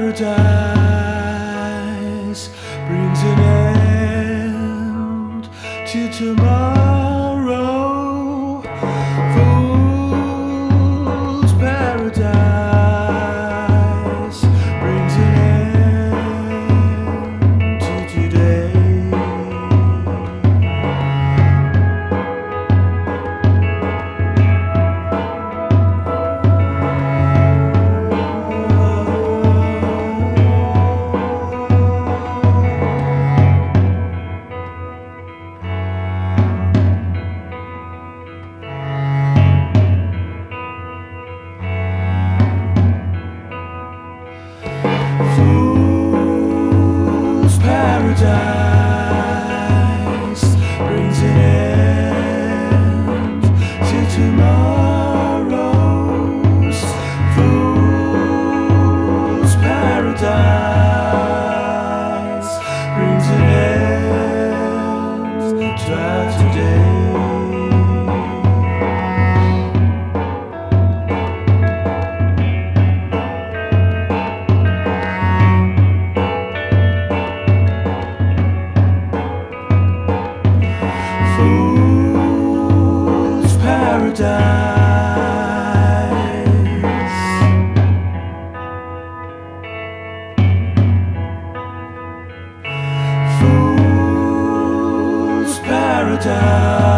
paradise brings an end to tomorrow. die paradise. Fool's paradise.